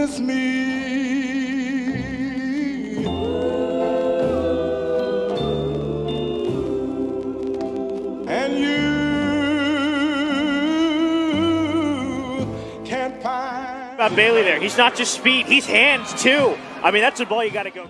miss me. And you can't find about Bailey there. He's not just speed, he's hands too. I mean, that's the ball you got to go.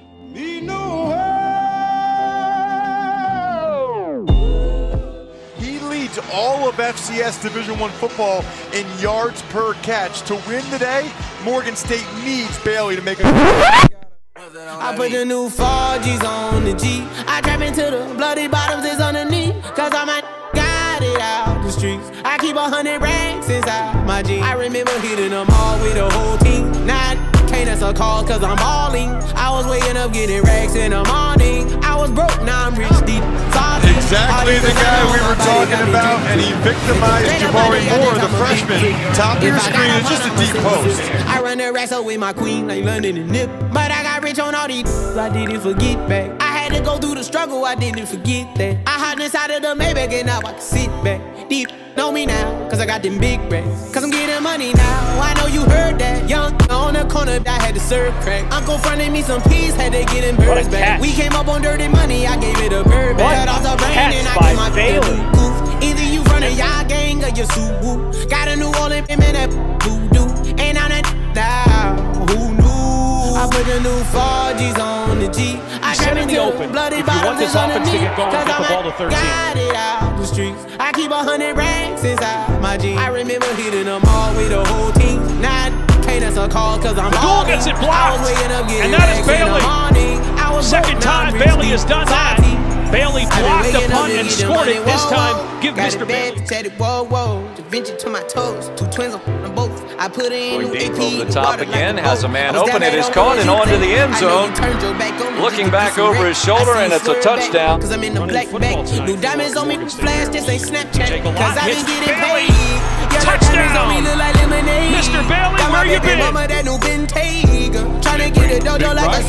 All of FCS Division One football in yards per catch. To win today, Morgan State needs Bailey to make a. I put the new 4Gs on the G. I trap into the bloody bottoms is underneath. Cause I might got it out the streets. I keep a hundred racks inside my jeans. I remember hitting them all with the whole team. Now I can't answer calls cause I'm balling. I was waking up getting racks in the morning. I was broke, now I'm rich deep. Exactly the guy we were talking about, and he victimized Jabari Moore, the freshman. Top of your screen is just a deep post. I run racks up with my queen like London and Nip. But I got rich on all these. I didn't forget back. I had to go through the struggle. I didn't forget that. I hopped inside of the Maybach and now I can sit back. Deep know me now, cause I got them big racks. Cause I'm getting money now. I know you heard that. Young on the corner, I had to serve crack. Uncle fronted me some peas, had to get them birds back. We came up on dirty money, I gave it a bird back. Off the brain and I gave my Bailey. goof. Either you run a y'all gang or you Subaru. Got a New pimp in that voodoo. Open, bloody if you want this offense to get going, get the ball to 13. Got it out the streets. I keep a hundred racks inside my jeans. I remember hitting them all with the whole team. Now I can't answer calls cause I'm The goal gets it blocked. And that is Bailey. morning. I was Second time I'm Bailey has done that. Bailey blocked the waking punt and scored it. This time, give Mr. Bailey. tatted, whoa, whoa. Da Vinci to my toes, two twins on both. I put in over the top again, a has a man open, it is caught on and onto the end I know you zone. turned your back on me Looking back over his shoulder, and it's a touchdown. Cause I'm in the black tonight New diamonds on me, flash, this ain't Snapchat. A Cause I been getting paid. Yeah, the diamonds on me Touchdown. look like lemonade. Mr. Bailey, where you been? Mama, that new Bentayga. Tryna get a dojo like a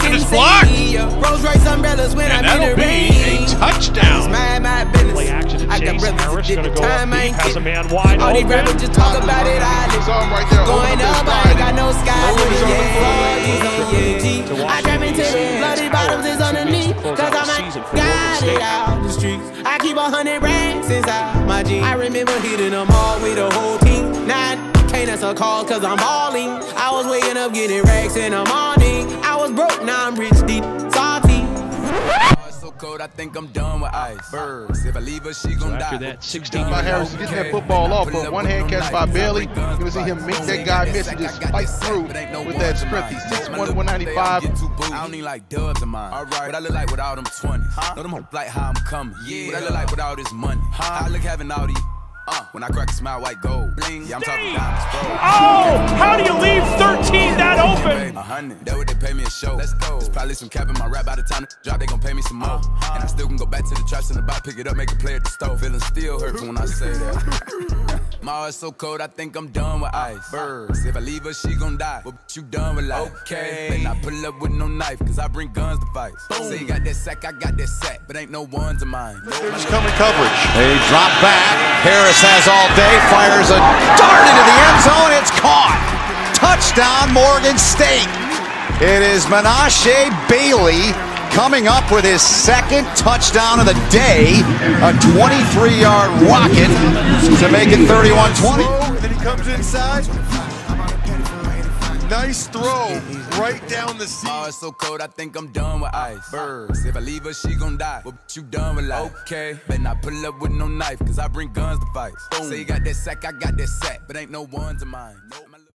brothers Harris that going to did go the time I ain't Has a getting. man wide All these rappers just talk about it, I live. Right. Going up, I ain't got no sky Over limit. the Yeah, side. G's on yeah, G. I Washington, trap into the D.C. bloody bottoms is Two underneath. Cause I'm like, season for Morgan got it out the streets. I keep a hundred racks inside my jeans. I remember hitting them all with the whole team. Now I can't answer calls cause I'm balling. I was waking up getting racks in the morning. I was broke, now I'm rich deep. Salty. It's so cold, I think I'm done with ice. Birds, if I leave her, she gon' After die. that 16 By Harris, he gets that football off, but one hand catch by Bailey. You're gonna see him make that guy miss and just fight through with that strength. He's 6'1", 195. I don't need like dubs of mine. Alright, what I look like with all them 20s. Know them hoes like how I'm coming. Yeah. What I look like with all this money. How I look having all these. Uh, when I crack a smile, white gold. Bling. Yeah, I'm talking diamonds, bro. Oh, how do you leave 13 that open? A hundred. That what they pay me a show. Let's go. There's probably some cap in my rap by the time drop, they gon' pay me some more. And I still can go back to the traps in the box, pick it up, make a play at the stove. Feeling still hurts when I say that. My heart's so cold, I think I'm done with ice. Birds, if I leave her, she gon' die. But you done with life. Okay. Better not pull up with no knife, cause I bring guns to fight. Say you got that sack, I got that sack, but ain't no ones of mine. They're just coming coverage. They drop back. Harris has all day, fires a dart into the end zone. It's caught. Touchdown, Morgan State. It is Manasseh Bailey coming up with his second touchdown of the day. A 23-yard rocket to make it 31-20. And then he comes inside. Nice throw right down the My seam. Oh, heart's so cold, I think I'm done with ice. Birds, if I leave her, she gon' die. But you done with life. Okay, better not pull up with no knife, cause I bring guns to fight. Say you got that sack, I got that sack, but ain't no ones of mine. Nope.